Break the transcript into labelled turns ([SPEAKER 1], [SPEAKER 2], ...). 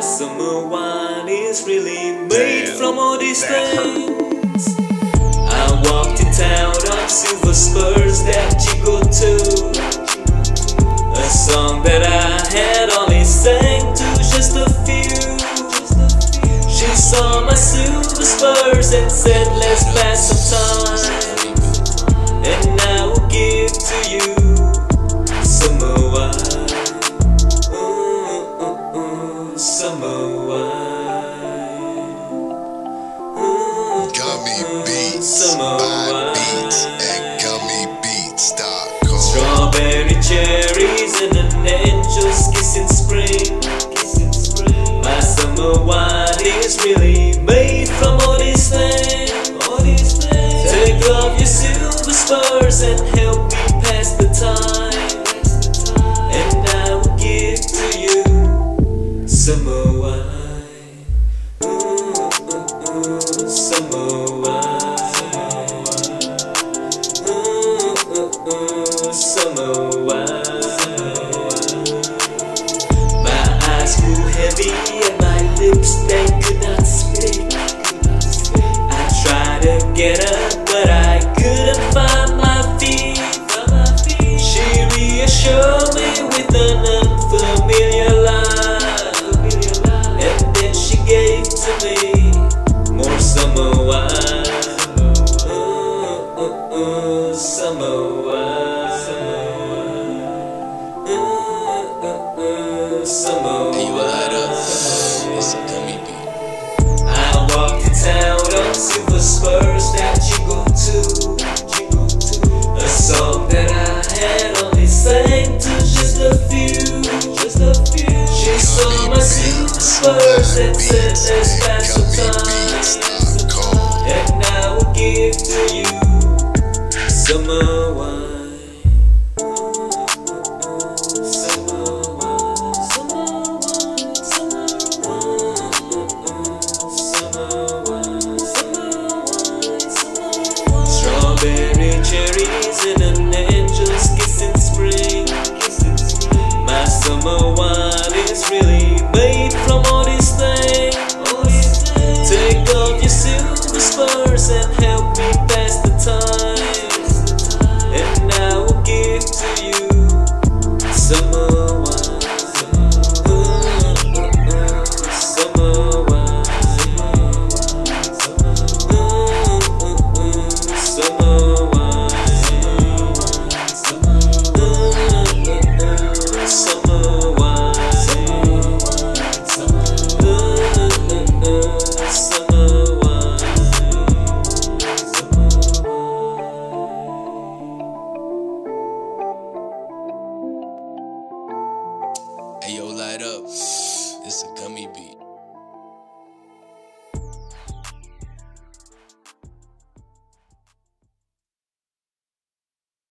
[SPEAKER 1] My summer wine is really made
[SPEAKER 2] Damn,
[SPEAKER 1] from all these things. I walked in town on silver spurs that jiggle too. A song that I had only sang to just a few. She saw my silver spurs and said, Let's pass some time. And I Wine is really get up, but I couldn't find my feet. She reassured me with an unfamiliar line, and then she gave to me more summer wine. Ooh, ooh, ooh, summer wine. Ooh, ooh, ooh, summer
[SPEAKER 3] Hey, you light up? It's a gummy beat.
[SPEAKER 1] I walked in town silver spurs that jingle too. A song that I had only sang to just a few. Just a few. She saw my silver spurs and said, "Let's pass some time." And I will give to you summer wine.
[SPEAKER 3] Light up. It's a gummy beat.